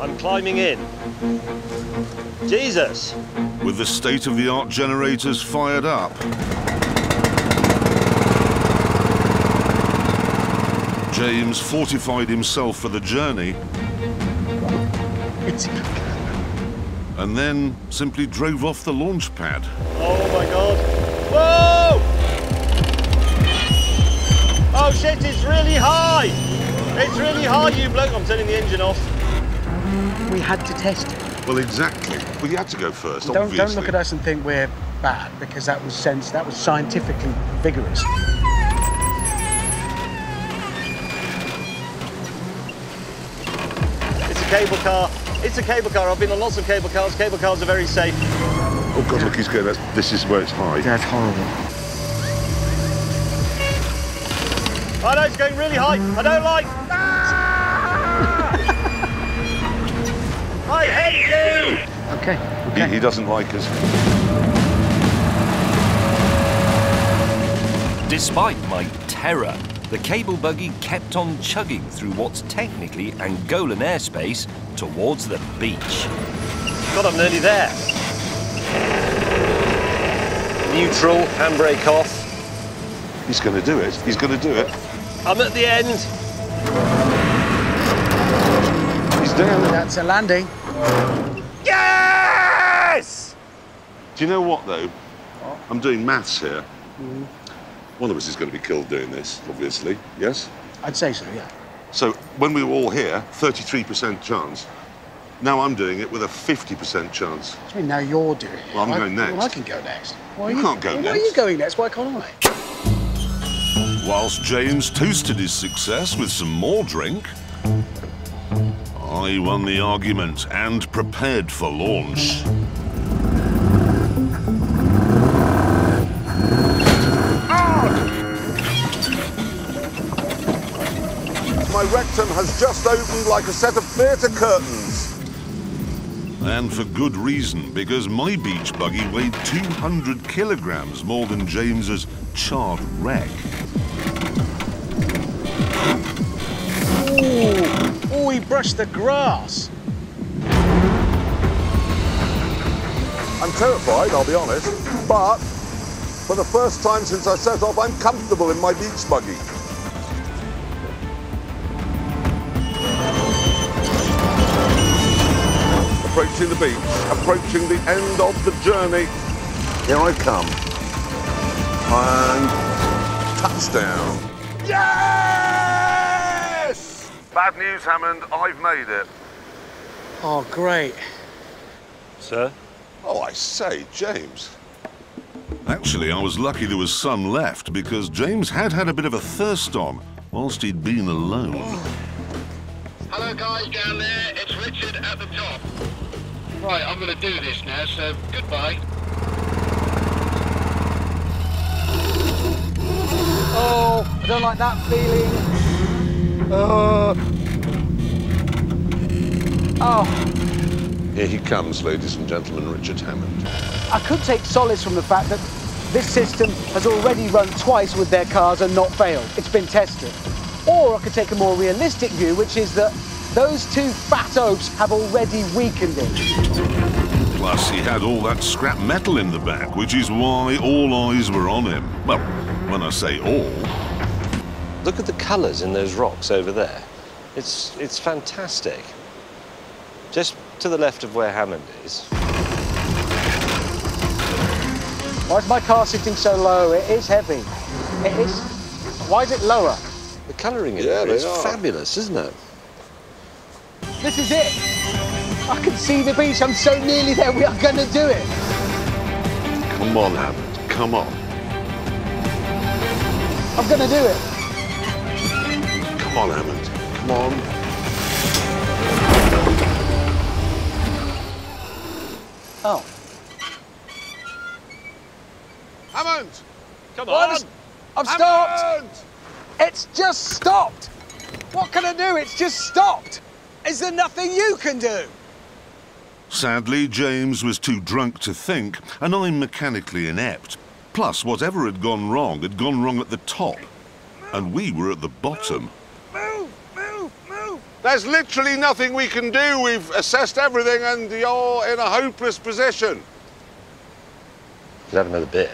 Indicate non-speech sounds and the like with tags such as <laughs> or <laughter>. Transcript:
I'm climbing in. Jesus! With the state-of-the-art generators fired up. James fortified himself for the journey <laughs> and then simply drove off the launch pad. Oh my god. Whoa! Oh shit, it's really high! It's really high, you bloke. I'm turning the engine off. We had to test it. Well, exactly. Well, you had to go first, Don't, obviously. don't look at us and think we're bad because that was sense that was scientifically vigorous. It's a cable car. It's a cable car. I've been on lots of cable cars. Cable cars are very safe. Oh, God, look, he's going. That's, this is where it's high. That's horrible. Oh no, it's going really high. I don't like. I <laughs> you! Okay. He, he doesn't like us. Despite my terror, the cable buggy kept on chugging through what's technically Angolan airspace towards the beach. God, I'm nearly there. Neutral, handbrake off. He's going to do it. He's going to do it. I'm at the end. He's down. That's a landing. Do you know what, though? I'm doing maths here. Mm-hmm. One of us is going to be killed doing this, obviously. Yes? I'd say so, yeah. So when we were all here, 33% chance. Now I'm doing it with a 50% chance. I mean, now you're doing it. Well, I'm I, going next. Well, I can go next. Why You are can't go next. Why are you going next? Why can't I? Whilst James toasted his success with some more drink, I won the argument and prepared for launch. My rectum has just opened like a set of theatre curtains. And for good reason, because my beach buggy weighed 200 kilograms more than James's charred wreck. Ooh, oh, he brushed the grass. I'm terrified, I'll be honest, but for the first time since I set off, I'm comfortable in my beach buggy. Approaching the beach, approaching the end of the journey. Here I come. And touchdown. Yes! Bad news, Hammond, I've made it. Oh, great. Sir? Oh, I say, James. Actually, I was lucky there was some left because James had had a bit of a thirst on whilst he'd been alone. Hello guys down there, it's Richard at the top. Right, I'm gonna do this now, so goodbye. Oh, I don't like that feeling. Oh. Oh, Here he comes, ladies and gentlemen, Richard Hammond. I could take solace from the fact that this system has already run twice with their cars and not failed. It's been tested. Or I could take a more realistic view, which is that those two fat oaks have already weakened it. Plus, he had all that scrap metal in the back, which is why all eyes were on him. Well, when I say all, Look at the colours in those rocks over there. It's, it's fantastic. Just to the left of where Hammond is. Why is my car sitting so low? It is heavy. It is. Why is it lower? The colouring in Yeah, there is they are. fabulous, isn't it? This is it. I can see the beach. I'm so nearly there. We are going to do it. come on, Hammond, come on. I'm going to do it. Come on, Hammond, come on. Oh. Hammond! Come What? on! I've stopped. It's just stopped. What can I do? It's just stopped. Is there nothing you can do? Sadly, James was too drunk to think, and I'm mechanically inept. Plus, whatever had gone wrong had gone wrong at the top, and we were at the bottom. Move, move, move! There's literally nothing we can do. We've assessed everything and you're in a hopeless position. We'll have another beer.